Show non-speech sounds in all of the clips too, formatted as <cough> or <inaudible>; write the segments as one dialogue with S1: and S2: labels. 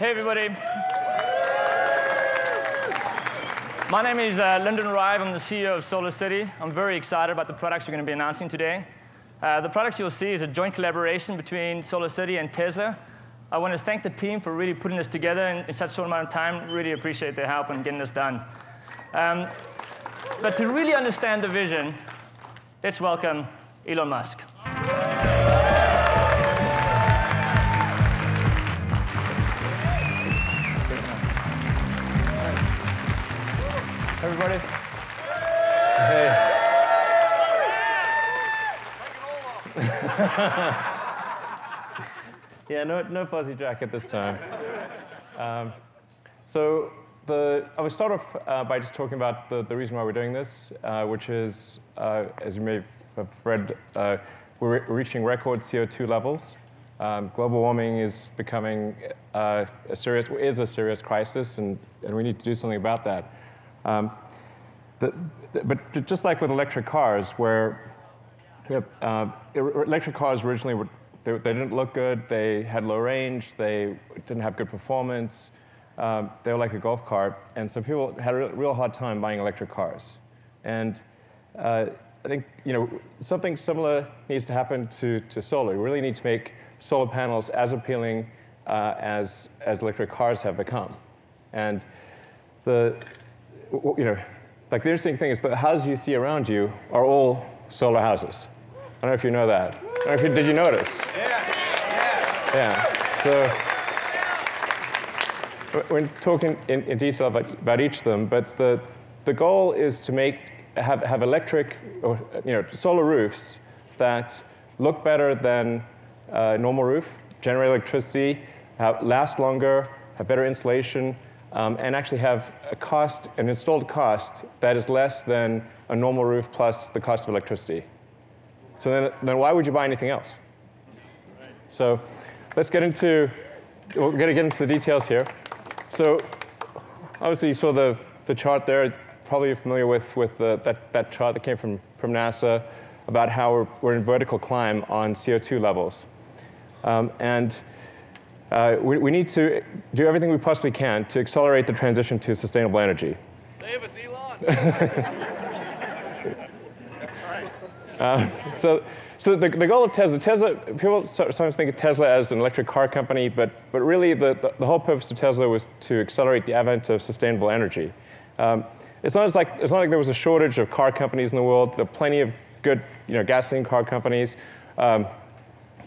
S1: Hey, everybody. My name is uh, Lyndon Rive. I'm the CEO of SolarCity. I'm very excited about the products we're going to be announcing today. Uh, the products you'll see is a joint collaboration between SolarCity and Tesla. I want to thank the team for really putting this together in, in such a short amount of time. Really appreciate their help in getting this done. Um, but to really understand the vision, let's welcome Elon Musk. <laughs>
S2: yeah, no, no fuzzy jacket this time. Um, so the, I will start off uh, by just talking about the, the reason why we're doing this, uh, which is, uh, as you may have read, uh, we're, re reaching record CO2 levels. Um, global warming is becoming uh, a serious, is a serious crisis, and, and we need to do something about that. Um, the, but just like with electric cars, where uh, electric cars originally were, they, they, didn't look good, they had low range, they didn't have good performance, um, they were like a golf cart, and so people had a real hard time buying electric cars. And uh, I think you know something similar needs to happen to, to solar. We really need to make solar panels as appealing uh, as, as electric cars have become. And the, you know, like the interesting thing is the houses you see around you are all solar houses. I don't know if you know that. You, did you notice?
S3: Yeah.
S2: Yeah. So we're talking in, in detail about, about each of them, but the, the goal is to make have, have electric or you know solar roofs that look better than a normal roof, generate electricity, have, last longer, have better insulation, um, and actually have a cost, an installed cost that is less than a normal roof plus the cost of electricity. So then, then why would you buy anything else? So let's get into, we're going to get into the details here. So obviously you saw the, the chart there. Probably you're familiar with, with the, that, that chart that came from, from NASA about how we're, we're in vertical climb on CO2 levels. Um, and uh, we, we, need to do everything we possibly can to accelerate the transition to sustainable energy.
S3: Save us, Elon. <laughs>
S2: uh, so, so the, the goal of Tesla, Tesla, people sometimes think of Tesla as an electric car company, but, but really the, the, the whole purpose of Tesla was to accelerate the advent of sustainable energy. Um, it's, not like, it's not like there was a shortage of car companies in the world. There are plenty of good you know, gasoline car companies. Um,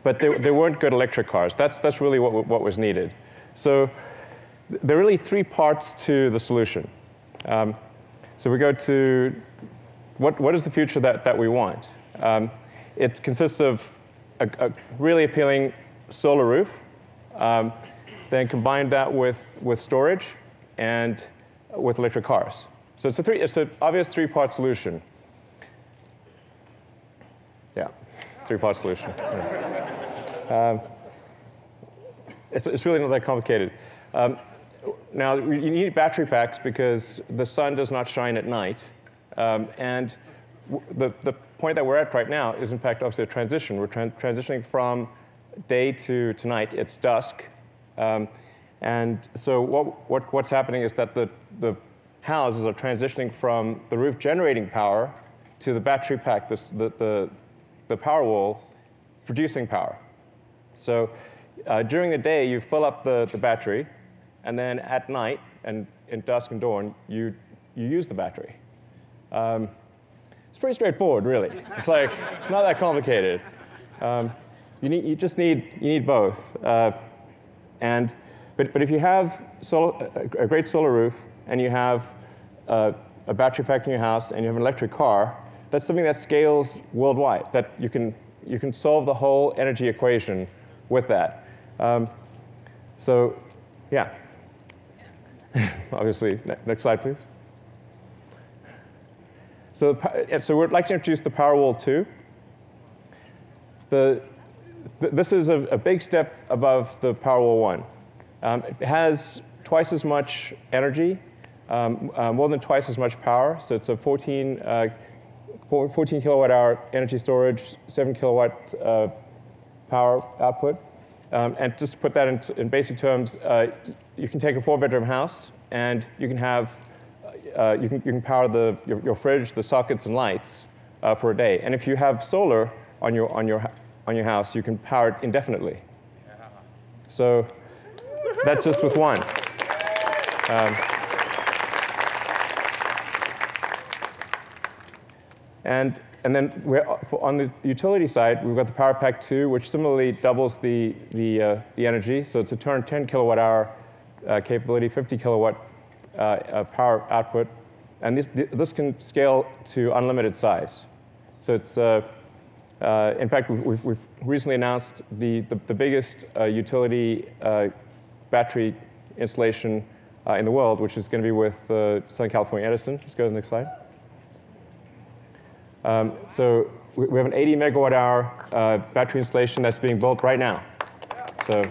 S2: but they, they weren't good electric cars. That's, that's really what, what was needed. So there are really three parts to the solution. Um, so we go to what, what is the future that, that we want? Um, it consists of a, a, really appealing solar roof, um, then combine that with, with storage and with electric cars. So it's, a three, it's an obvious three-part solution. Yeah, three-part solution. <laughs> Um, it's, it's, really not that complicated. Um, now, you need battery packs because the sun does not shine at night. Um, and the, the point that we're at right now is, in fact, obviously a transition. We're tra transitioning from day to, to night. It's dusk. Um, and so what, what, what's happening is that the, the houses are transitioning from the roof generating power to the battery pack, this, the, the, the Powerwall, producing power. So uh, during the day, you fill up the, the battery, and then at night, and in dusk and dawn, you, you use the battery. Um, it's pretty straightforward, really. It's like not that complicated. Um, you, need, you just need, you need both. Uh, and, but, but if you have solar, a great solar roof, and you have uh, a battery pack in your house, and you have an electric car, that's something that scales worldwide, that you can, you can solve the whole energy equation with that. Um, so, yeah. <laughs> Obviously, next slide, please. So, so we'd like to introduce the Powerwall 2. The, this is a, a, big step above the Powerwall 1. Um, it has twice as much energy, um, uh, more than twice as much power. So it's a 14, uh, 14 kilowatt hour energy storage, 7 kilowatt uh, power output. Um, and just to put that in, in basic terms, uh, you can take a four-bedroom house and you can have, uh, you, can, you can power the, your, your fridge, the sockets, and lights uh, for a day. And if you have solar on your, on, your, on your house, you can power it indefinitely. So that's just with one. Um, and and then on the utility side, we've got the Powerpack 2, which similarly doubles the, the, uh, the energy. So it's a turn 10 kilowatt hour uh, capability, 50 kilowatt uh, uh power output. And this, this can scale to unlimited size. So it's, uh, uh, in fact, we've, we've, recently announced the, the, the biggest utility battery installation in the world, which is going to be with Southern California Edison. Let's go to the next slide. Um, so we have an 80 megawatt hour uh, battery installation that's being built right now. So,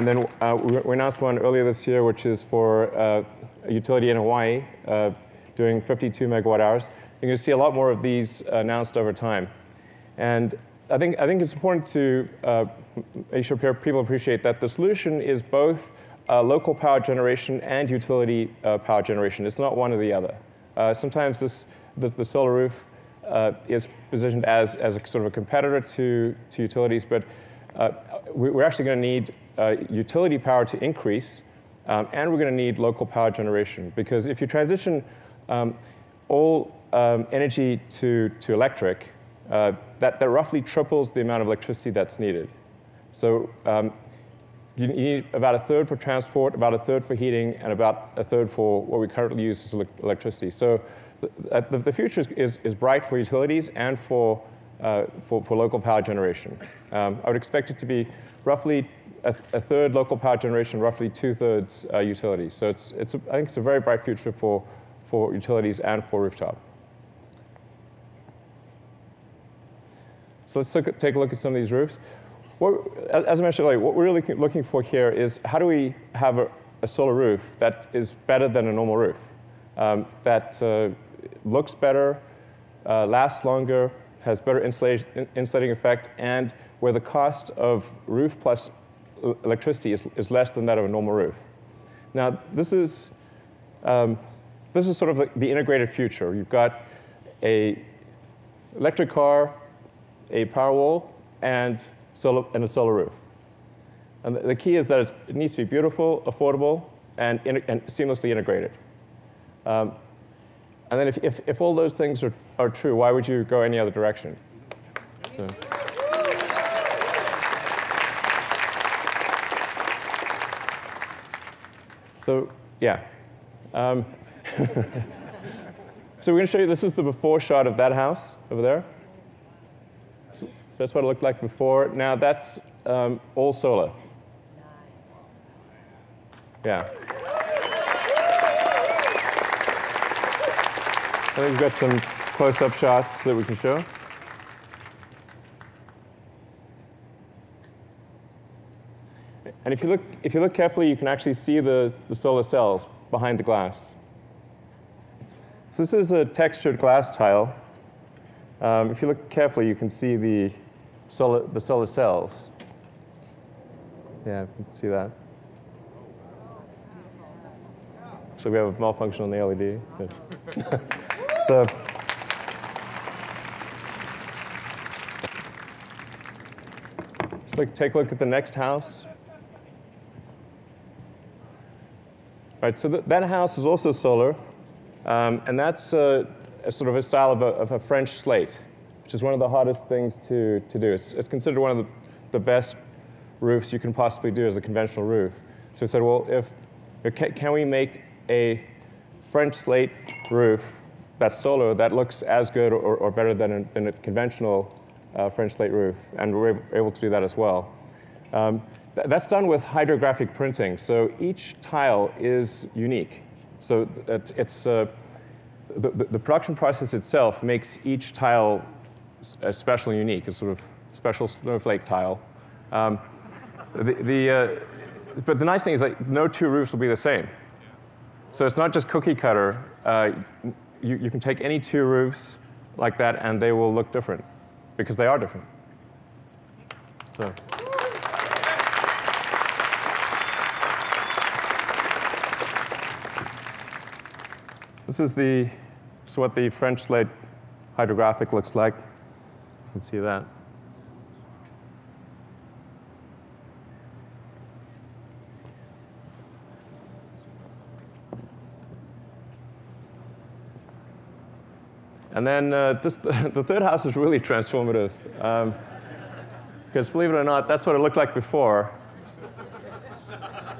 S2: and then uh, we announced one earlier this year, which is for uh, a utility in Hawaii uh, doing 52 megawatt hours. You're going to see a lot more of these announced over time. And I think, I think it's important to uh, make sure people appreciate that the solution is both uh, local power generation and utility uh, power generation. It's not one or the other. Sometimes this, this, the solar roof is positioned as, as a sort of a competitor to, to utilities, but uh, we're actually going to need uh, utility power to increase, um, and we're going to need local power generation. Because if you transition um, all um, energy to, to electric, that, that roughly triples the amount of electricity that's needed. So um, you need about a third for transport, about a third for heating, and about a third for what we currently use as electricity. So the, the, the future is, is, bright for utilities and for, uh, for, for, local power generation. Um, I would expect it to be roughly a, a third local power generation, roughly two-thirds uh, utilities. So it's, it's a, I think it's a very bright future for, for utilities and for rooftop. So let's look take a look at some of these roofs. What, as I mentioned earlier, what we're really looking for here is how do we have a, a solar roof that is better than a normal roof, um, that uh, looks better, uh, lasts longer, has better insulating effect, and where the cost of roof plus electricity is, is less than that of a normal roof. Now, this is, um, this is sort of the integrated future. You've got a electric car, a Powerwall, and solar, and a solar roof. And the, key is that it needs to be beautiful, affordable, and, and seamlessly integrated. Um, and then if, if, if, all those things are, are true, why would you go any other direction? So. So, yeah. Um, <laughs> so we're going to show you, this is the before shot of that house over there. So that's what it looked like before. Now that's um, all solar. Nice. Yeah. I think we've got some close-up shots that we can show. And if you look, if you look carefully, you can actually see the, the solar cells behind the glass. So this is a textured glass tile. Um, if you look carefully, you can see the solar, the solar cells. Yeah, you can see that. So we have a malfunction on the LED. <laughs> let's take a look at the next house. All right, so th that house is also solar, um, and that's a sort of a style of a, of a French slate which is one of the hardest things to, to do. It's, it's considered one of the, the best roofs you can possibly do as a conventional roof. So we said, well, if, can we make a French slate roof that's solar that looks as good or, or better than a, than a conventional uh, French slate roof? And we're able to do that as well. Um, th that's done with hydrographic printing. So each tile is unique. So it's, it's uh, the, the, production process itself makes each tile special and unique, a sort of special snowflake tile. Um, the, the, uh, but the nice thing is like no two roofs will be the same. So it's not just cookie cutter. Uh, you, you can take any two roofs like that and they will look different because they are different. So. This is the, this is what the French slate hydrographic looks like. You can see that. And then uh, this, <laughs> the third house is really transformative. Um, because believe it or not, that's what it looked like before.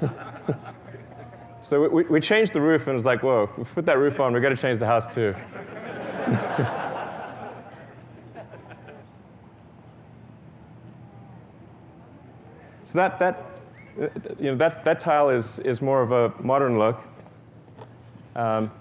S2: <laughs> so we, we, changed the roof and it was like, whoa, we put that roof on, we've got to change the house too. <laughs> so that, that, you know, that, that tile is, is more of a modern look. Um,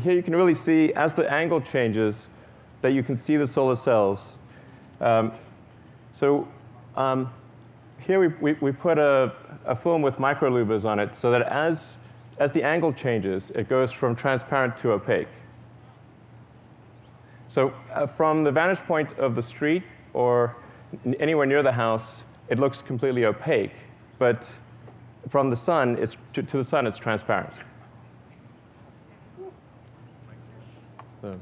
S2: And here you can really see, as the angle changes, that you can see the solar cells. Um, so um, here we, we, we, put a, a film with microlouvers on it so that as, as the angle changes, it goes from transparent to opaque. So uh, from the vantage point of the street or anywhere near the house, it looks completely opaque. But from the sun, it's, to, to the sun, it's transparent. So.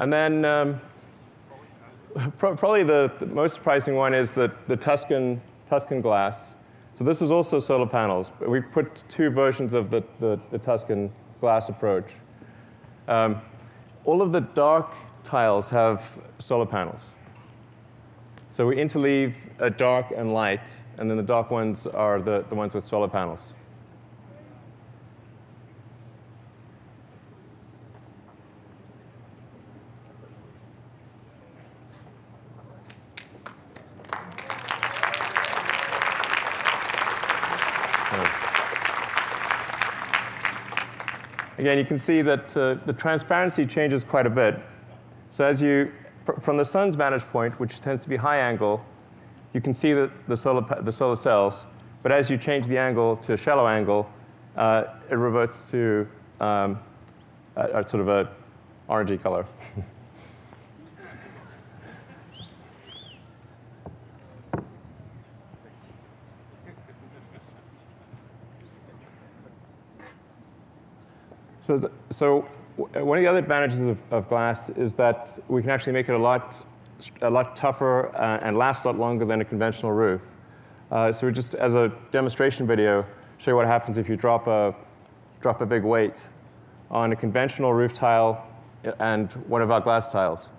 S2: And then um, <laughs> pro probably the, the, most surprising one is the, the Tuscan, Tuscan glass. So this is also solar panels. We've put two versions of the, the, the Tuscan glass approach. Um, all of the dark tiles have solar panels. So we interleave a dark and light, and then the dark ones are the, the ones with solar panels. Again, you can see that uh, the transparency changes quite a bit. So as you from the sun's vantage point, which tends to be high angle, you can see the, the, solar, the solar cells. But as you change the angle to a shallow angle, uh, it reverts to um, a, a sort of a orangey color. <laughs> so, so one of the other advantages of, of, glass is that we can actually make it a lot, a lot tougher uh, and last a lot longer than a conventional roof. Uh, so we just as a demonstration video, show you what happens if you drop a, drop a big weight on a conventional roof tile and one of our glass tiles.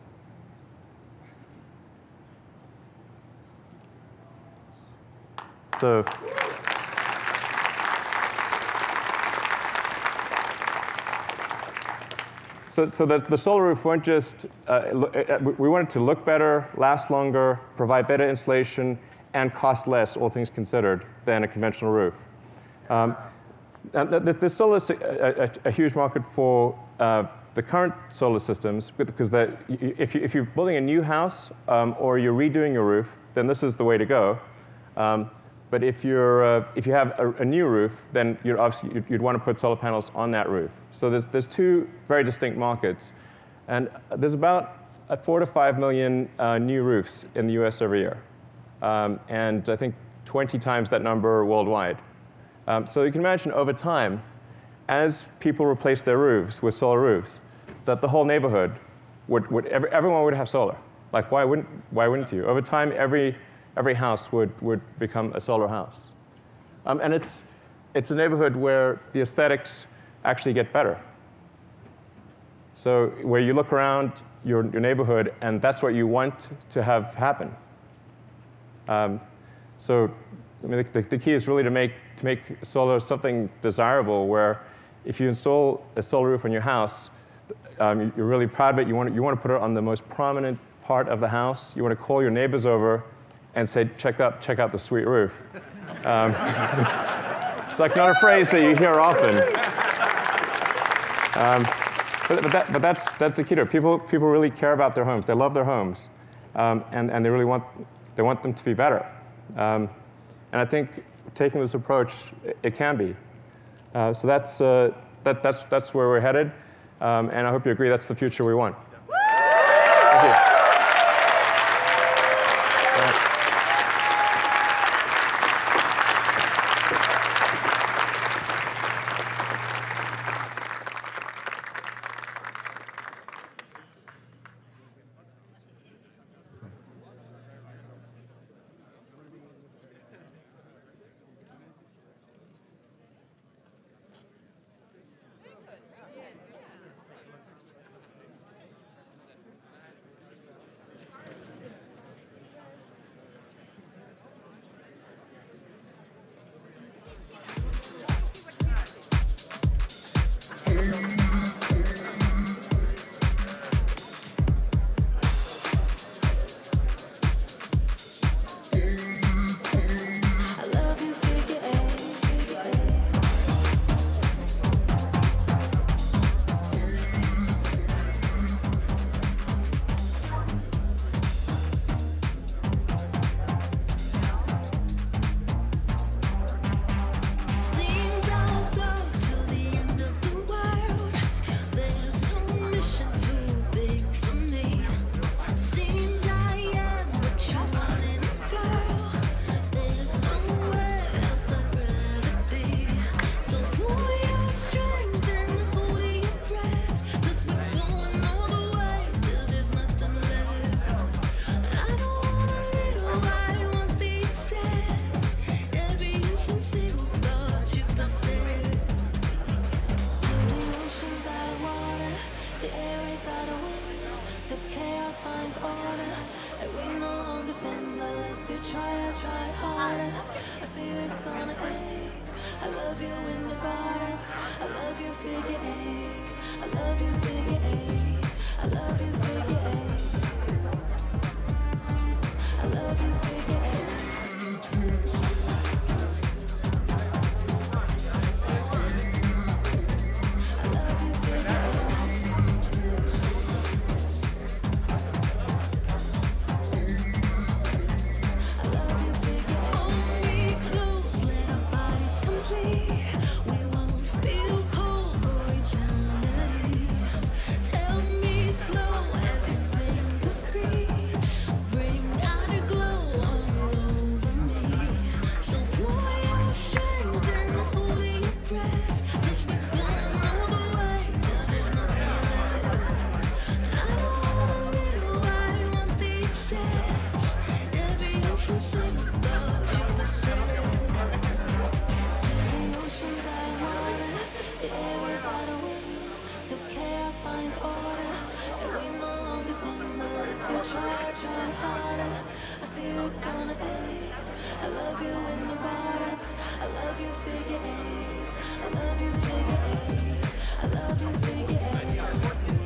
S2: So So, so the, the solar roof won't just, uh, uh we want it to look better, last longer, provide better insulation, and cost less, all things considered, than a conventional roof. Um, there's still a, a, a, huge market for uh, the current solar systems because if, you, are building a new house um, or you're redoing your roof, then this is the way to go. Um, but if, you're, uh, if you have a, a, new roof, then you'd obviously you'd, you'd, want to put solar panels on that roof. So there's, there's two very distinct markets. And there's about four to five million uh, new roofs in the US every year. Um, and I think 20 times that number worldwide. Um, so you can imagine over time, as people replace their roofs with solar roofs, that the whole neighborhood would, would every, everyone would have solar. Like why wouldn't, why wouldn't you? Over time, every every house would, would become a solar house. Um, and it's, it's a neighborhood where the aesthetics actually get better. So where you look around your, your neighborhood, and that's what you want to have happen. Um, so I mean, the, the, key is really to make, to make solar something desirable where if you install a solar roof on your house, um, you're really proud of it. You want, you want to put it on the most prominent part of the house. You want to call your neighbors over and say, check out, check out the sweet roof. Um, <laughs> it's like not a phrase that you hear often. Um, but, but, that, but that's, that's the key to it. People, people really care about their homes. They love their homes. Um, and, and they really want, they want them to be better. Um, and I think taking this approach, it, it can be. Uh, so that's, uh, that, that's, that's where we're headed. Um, and I hope you agree that's the future we want. Thank you.
S4: Figure eight. I love you figure eight. I love you figure eight. I love you in the garden. I love you figure eight. I love you figure eight. I love you figure eight.